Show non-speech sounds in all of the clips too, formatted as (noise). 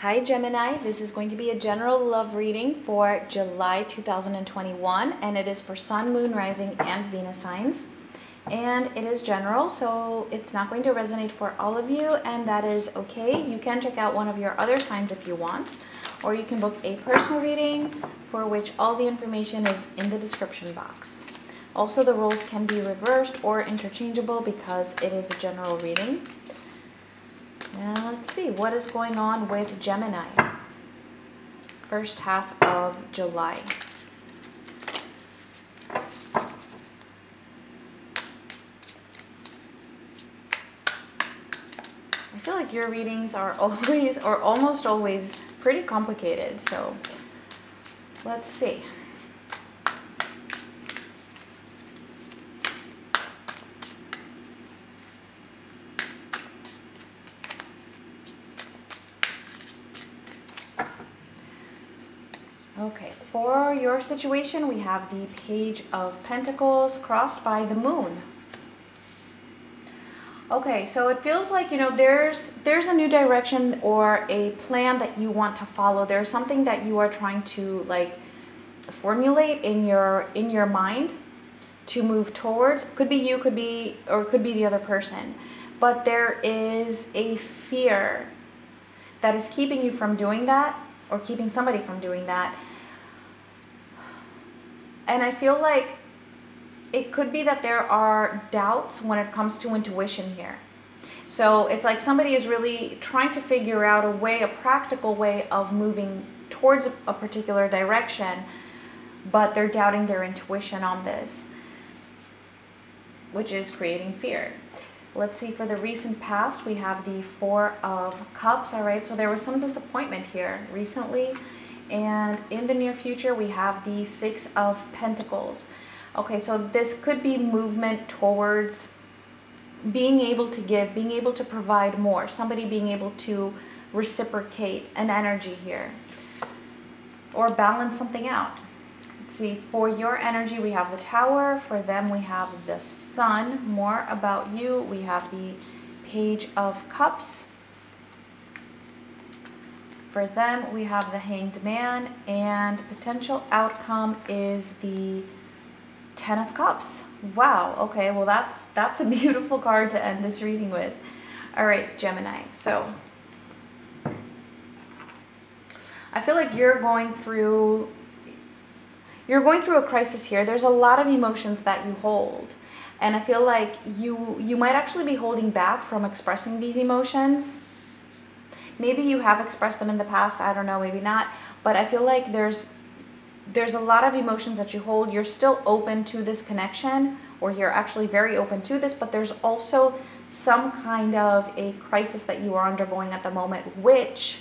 Hi Gemini, this is going to be a general love reading for July 2021 and it is for Sun, Moon, Rising, and Venus signs. And it is general, so it's not going to resonate for all of you and that is okay. You can check out one of your other signs if you want or you can book a personal reading for which all the information is in the description box. Also, the roles can be reversed or interchangeable because it is a general reading. Now let's see, what is going on with Gemini? First half of July. I feel like your readings are (laughs) always, or almost always, pretty complicated. So let's see. Okay, your situation, we have the Page of Pentacles crossed by the Moon. Okay, so it feels like, you know, there's there's a new direction or a plan that you want to follow. There's something that you are trying to like formulate in your in your mind to move towards. Could be you, could be or could be the other person. But there is a fear that is keeping you from doing that or keeping somebody from doing that. And I feel like it could be that there are doubts when it comes to intuition here. So it's like somebody is really trying to figure out a way, a practical way of moving towards a particular direction, but they're doubting their intuition on this, which is creating fear. Let's see, for the recent past, we have the Four of Cups, all right? So there was some disappointment here recently. And in the near future, we have the Six of Pentacles. Okay, so this could be movement towards being able to give, being able to provide more, somebody being able to reciprocate an energy here or balance something out. Let's see, for your energy, we have the Tower. For them, we have the Sun. More about you, we have the Page of Cups. For them, we have the Hanged Man, and potential outcome is the Ten of Cups. Wow, okay, well that's that's a (laughs) beautiful card to end this reading with. All right, Gemini, so I feel like you're going through you're going through a crisis here. There's a lot of emotions that you hold. And I feel like you you might actually be holding back from expressing these emotions. Maybe you have expressed them in the past, I don't know, maybe not, but I feel like there's there's a lot of emotions that you hold. You're still open to this connection, or you're actually very open to this, but there's also some kind of a crisis that you are undergoing at the moment, which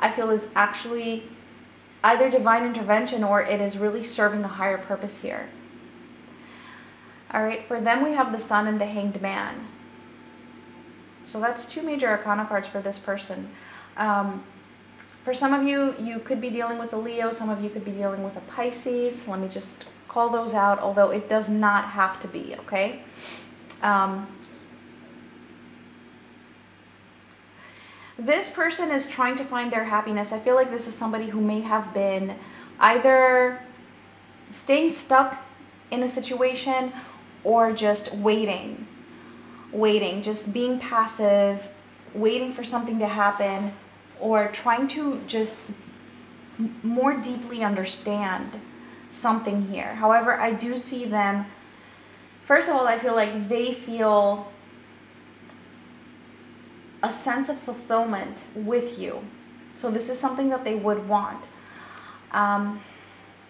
I feel is actually either divine intervention or it is really serving a higher purpose here. All right, for them we have the Sun and the Hanged Man. So that's two major arcana cards for this person. Um, for some of you, you could be dealing with a Leo. Some of you could be dealing with a Pisces. Let me just call those out, although it does not have to be, okay? Um, this person is trying to find their happiness. I feel like this is somebody who may have been either staying stuck in a situation or just waiting, waiting, just being passive, waiting for something to happen, or trying to just more deeply understand something here. However, I do see them, first of all, I feel like they feel a sense of fulfillment with you. So this is something that they would want. Um,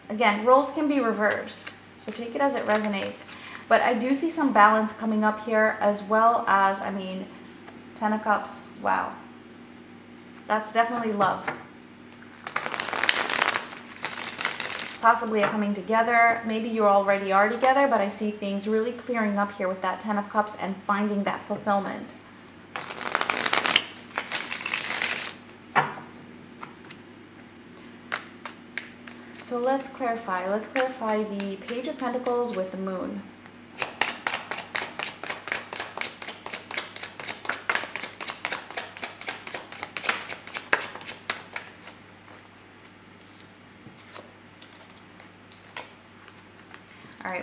again, roles can be reversed, so take it as it resonates. But I do see some balance coming up here as well as, I mean, Ten of Cups, wow. That's definitely love. Possibly a coming together. Maybe you already are together, but I see things really clearing up here with that Ten of Cups and finding that fulfillment. So let's clarify. Let's clarify the Page of Pentacles with the Moon.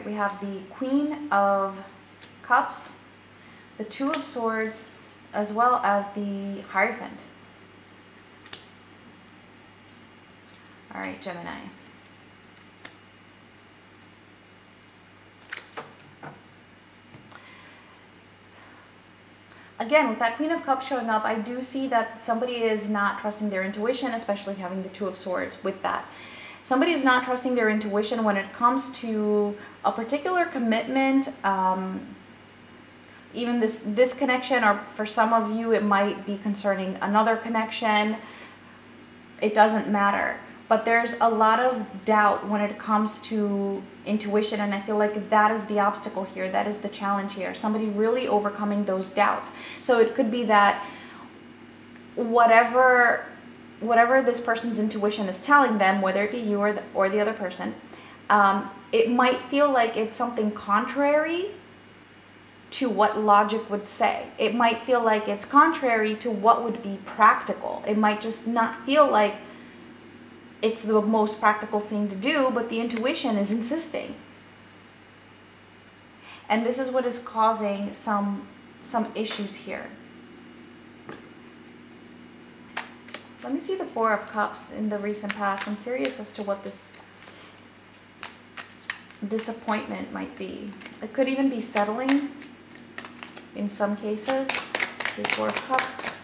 We have the Queen of Cups, the Two of Swords, as well as the Hierophant. All right, Gemini. Again, with that Queen of Cups showing up, I do see that somebody is not trusting their intuition, especially having the Two of Swords with that. Somebody is not trusting their intuition when it comes to a particular commitment, um, even this this connection or for some of you it might be concerning another connection. It doesn't matter. But there's a lot of doubt when it comes to intuition and i feel like that is the obstacle here. That is the challenge here. Somebody really overcoming those doubts. So it could be that whatever whatever this person's intuition is telling them whether it be you or the, or the other person um, it might feel like it's something contrary to what logic would say. It might feel like it's contrary to what would be practical. It might just not feel like it's the most practical thing to do, but the intuition is insisting. And this is what is causing some some issues here. Let me see the Four of Cups in the recent past. I'm curious as to what this disappointment might be. It could even be settling in some cases. see, Four of Cups.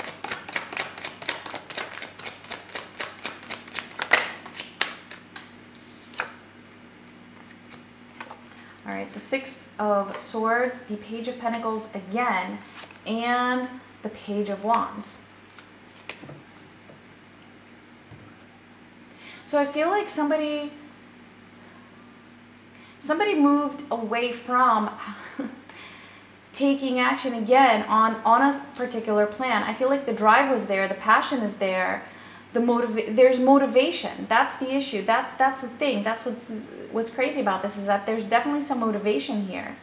All right, the Six of Swords, the Page of Pentacles again, and the Page of Wands. So I feel like somebody somebody moved away from (laughs) taking action again on on a particular plan. I feel like the drive was there, the passion is there, the motiv there's motivation. That's the issue. That's that's the thing. That's what's what's crazy about this is that there's definitely some motivation here.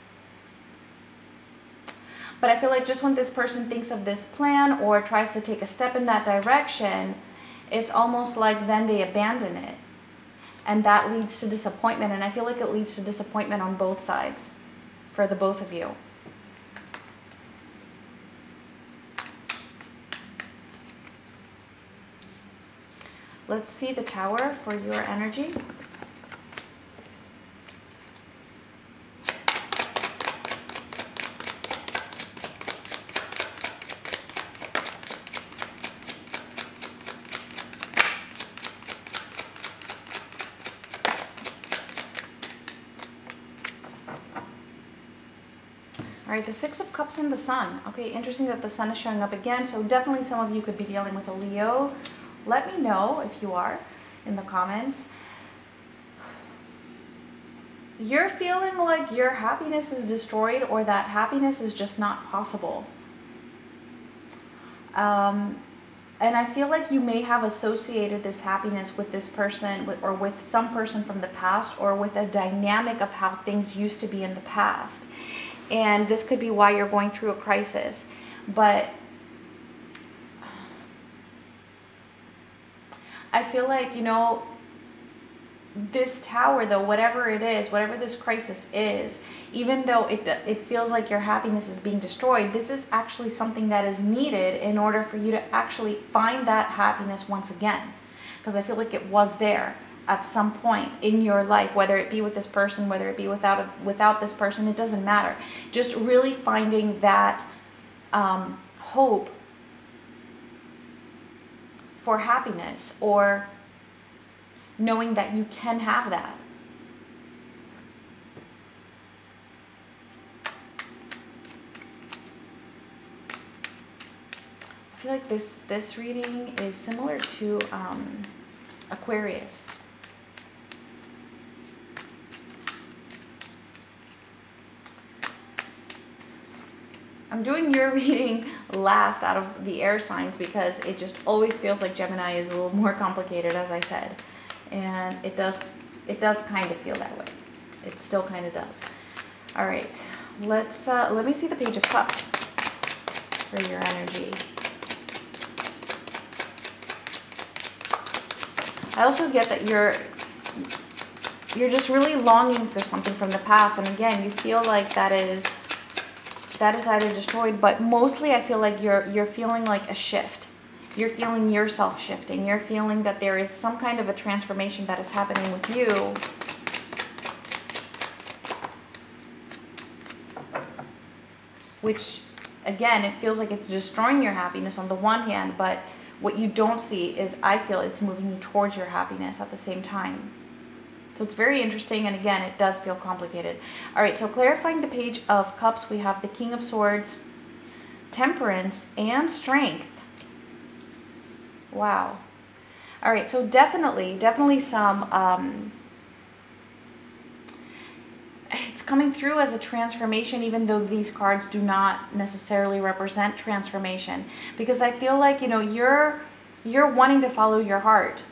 But I feel like just when this person thinks of this plan or tries to take a step in that direction, it's almost like then they abandon it. And that leads to disappointment. And I feel like it leads to disappointment on both sides for the both of you. Let's see the tower for your energy. All right, the Six of Cups and the Sun. Okay, interesting that the Sun is showing up again. So definitely some of you could be dealing with a Leo let me know if you are in the comments. You're feeling like your happiness is destroyed or that happiness is just not possible. Um, and I feel like you may have associated this happiness with this person or with some person from the past or with a dynamic of how things used to be in the past. And this could be why you're going through a crisis. But I feel like, you know, this tower though whatever it is whatever this crisis is even though it it feels like your happiness is being destroyed this is actually something that is needed in order for you to actually find that happiness once again because i feel like it was there at some point in your life whether it be with this person whether it be without a, without this person it doesn't matter just really finding that um, hope for happiness or knowing that you can have that. I feel like this this reading is similar to um, Aquarius. I'm doing your (laughs) reading last out of the air signs because it just always feels like Gemini is a little more complicated, as I said. And it does, it does kind of feel that way. It still kind of does. All right, let's, uh, let me see the Page of Cups for your energy. I also get that you're you're just really longing for something from the past. And again, you feel like that is that is either destroyed, but mostly I feel like you're you're feeling like a shift. You're feeling yourself shifting. You're feeling that there is some kind of a transformation that is happening with you. Which again, it feels like it's destroying your happiness on the one hand, but what you don't see is I feel it's moving you towards your happiness at the same time. So it's very interesting, and again, it does feel complicated. All right, so clarifying the page of cups, we have the King of Swords, Temperance, and Strength. Wow. All right, so definitely, definitely some um, it's coming through as a transformation even though these cards do not necessarily represent transformation because i feel like you know you're you're wanting to follow your heart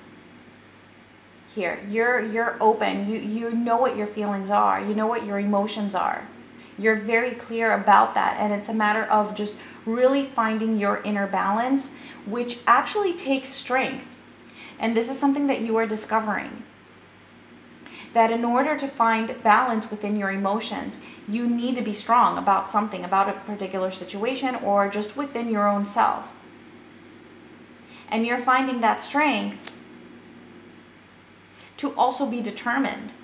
here you're you're open. You you know what your feelings are. You know what your emotions are. You're very clear about that and it's a matter of just really finding your inner balance which actually takes strength. And this is something that you are discovering. That in order to find balance within your emotions, you need to be strong about something, about a particular situation, or just within your own self. And you're finding that strength to also be determined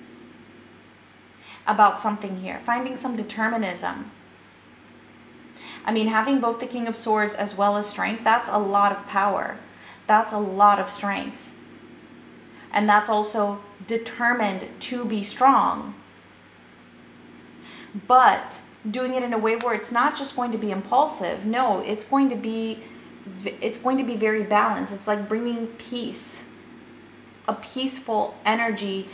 about something here, finding some determinism. I mean, having both the King of Swords as well as strength, that's a lot of power. That's a lot of strength. And that's also determined to be strong. But doing it in a way where it's not just going to be impulsive. No, it's going to be it's going to be very balanced. It's like bringing peace, a peaceful energy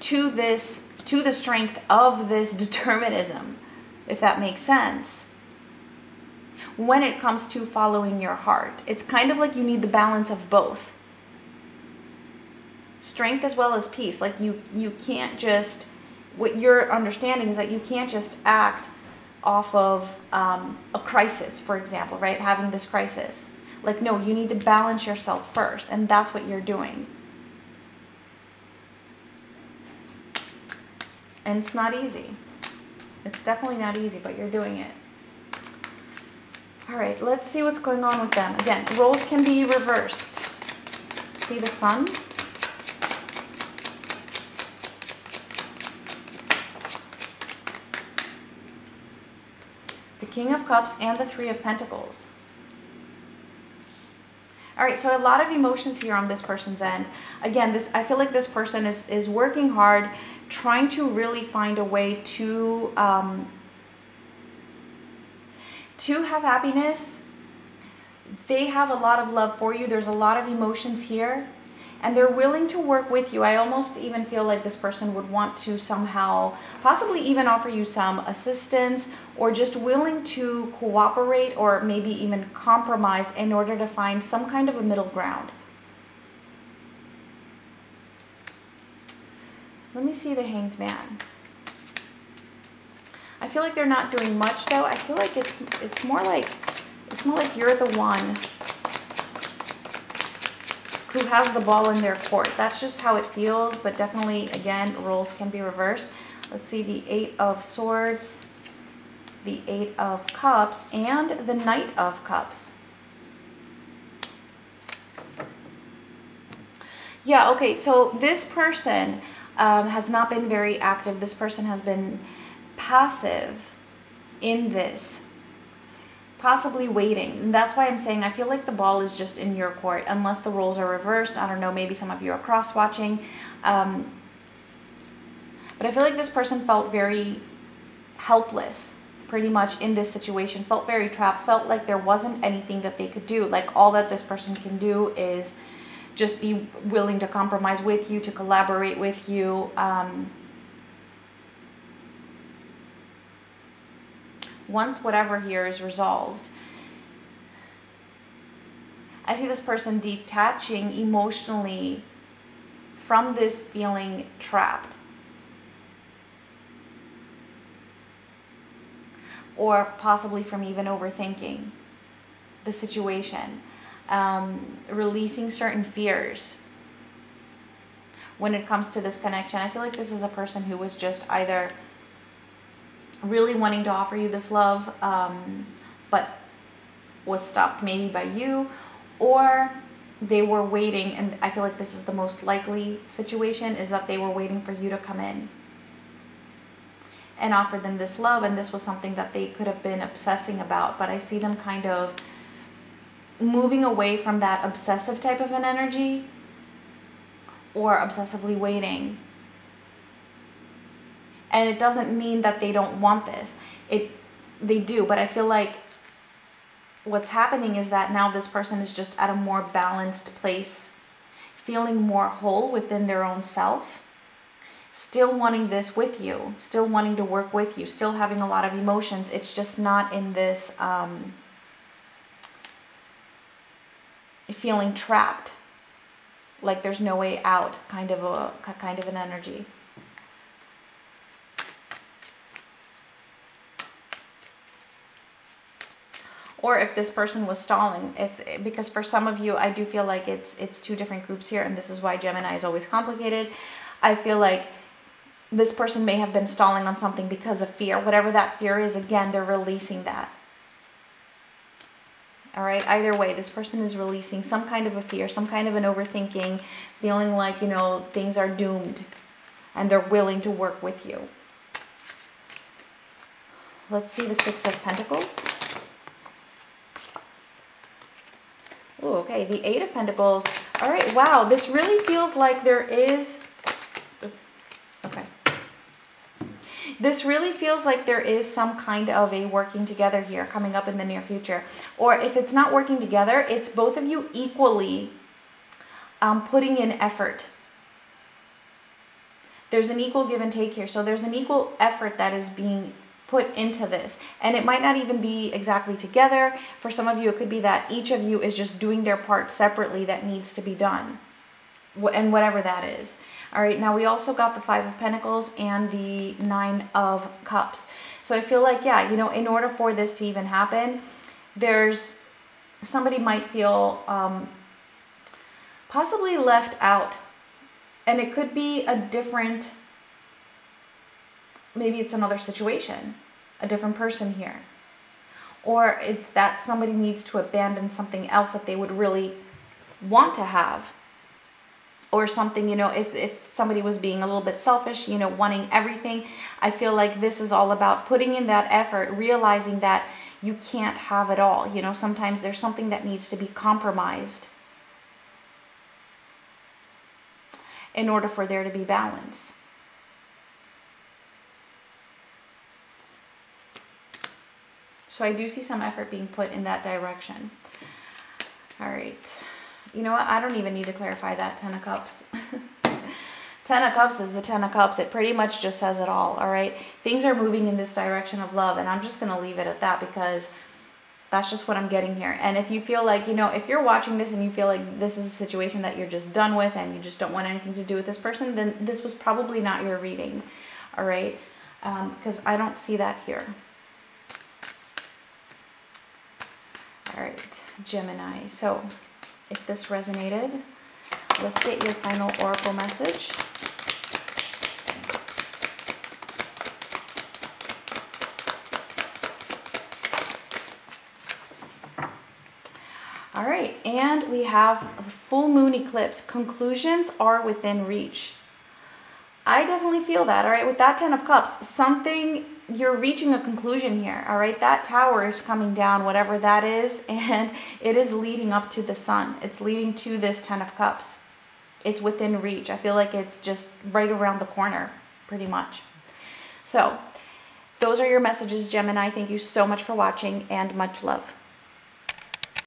to this to the strength of this determinism, if that makes sense. When it comes to following your heart, it's kind of like you need the balance of both strength as well as peace. Like you, you can't just, what you're understanding is that you can't just act off of um, a crisis, for example, right? Having this crisis. Like, no, you need to balance yourself first, and that's what you're doing. And it's not easy. It's definitely not easy, but you're doing it. All right, let's see what's going on with them. Again, roles can be reversed. See the sun? The King of Cups and the Three of Pentacles. All right, so a lot of emotions here on this person's end. Again, this I feel like this person is, is working hard, trying to really find a way to, um, to have happiness. They have a lot of love for you. There's a lot of emotions here and they're willing to work with you. I almost even feel like this person would want to somehow possibly even offer you some assistance or just willing to cooperate or maybe even compromise in order to find some kind of a middle ground. Let me see the Hanged Man. I feel like they're not doing much though. I feel like it's it's more like it's more like you're the one who has the ball in their court. That's just how it feels, but definitely, again, roles can be reversed. Let's see, the Eight of Swords, the Eight of Cups, and the Knight of Cups. Yeah, okay, so this person um, has not been very active. This person has been passive in this possibly waiting. And that's why I'm saying I feel like the ball is just in your court, unless the roles are reversed. I don't know, maybe some of you are cross watching. Um, but I feel like this person felt very helpless pretty much in this situation, felt very trapped, felt like there wasn't anything that they could do. Like all that this person can do is just be willing to compromise with you, to collaborate with you. Um, once whatever here is resolved, I see this person detaching emotionally from this feeling trapped. Or possibly from even overthinking the situation, um, releasing certain fears, when it comes to this connection. I feel like this is a person who was just either really wanting to offer you this love, um, but was stopped maybe by you, or they were waiting, and I feel like this is the most likely situation, is that they were waiting for you to come in and offer them this love, and this was something that they could have been obsessing about, but I see them kind of moving away from that obsessive type of an energy or obsessively waiting. And it doesn't mean that they don't want this. It they do, but I feel like what's happening is that now this person is just at a more balanced place, feeling more whole within their own self, still wanting this with you, still wanting to work with you, still having a lot of emotions. It's just not in this um, feeling trapped, like there's no way out kind of a kind of an energy. Or if this person was stalling if because for some of you I do feel like it's it's two different groups here and this is why Gemini is always complicated. I feel like this person may have been stalling on something because of fear. Whatever that fear is again they're releasing that. All right? Either way this person is releasing some kind of a fear some kind of an overthinking feeling like you know things are doomed and they're willing to work with you. Let's see the six of pentacles Oh, okay, the Eight of Pentacles. All right, wow, this really feels like there is... Okay. This really feels like there is some kind of a working together here coming up in the near future. Or if it's not working together, it's both of you equally um, putting in effort. There's an equal give and take here. So there's an equal effort that is being put into this. And it might not even be exactly together. For some of you, it could be that each of you is just doing their part separately that needs to be done. And whatever that is. All right, now we also got the Five of Pentacles and the Nine of Cups. So I feel like, yeah, you know, in order for this to even happen, there's somebody might feel um, possibly left out. And it could be a different maybe it's another situation, a different person here. Or it's that somebody needs to abandon something else that they would really want to have. Or something, you know, if, if somebody was being a little bit selfish, you know, wanting everything, I feel like this is all about putting in that effort, realizing that you can't have it all. You know, sometimes there's something that needs to be compromised in order for there to be balance. So I do see some effort being put in that direction. All right. You know what? I don't even need to clarify that. Ten of Cups. (laughs) Ten of Cups is the Ten of Cups. It pretty much just says it all, all right? Things are moving in this direction of love, and I'm just going to leave it at that because that's just what I'm getting here. And if you feel like, you know, if you're watching this and you feel like this is a situation that you're just done with and you just don't want anything to do with this person, then this was probably not your reading, all right? Because um, I don't see that here. All right, Gemini. So if this resonated, let's get your final oracle message. All right, and we have a full moon eclipse. Conclusions are within reach. I definitely feel that, all right? With that Ten of Cups, something you're reaching a conclusion here, all right? That tower is coming down, whatever that is, (laughs) and it is leading up to the sun. It's leading to this Ten of Cups. It's within reach. I feel like it's just right around the corner, pretty much. So, those are your messages, Gemini. Thank you so much for watching, and much love.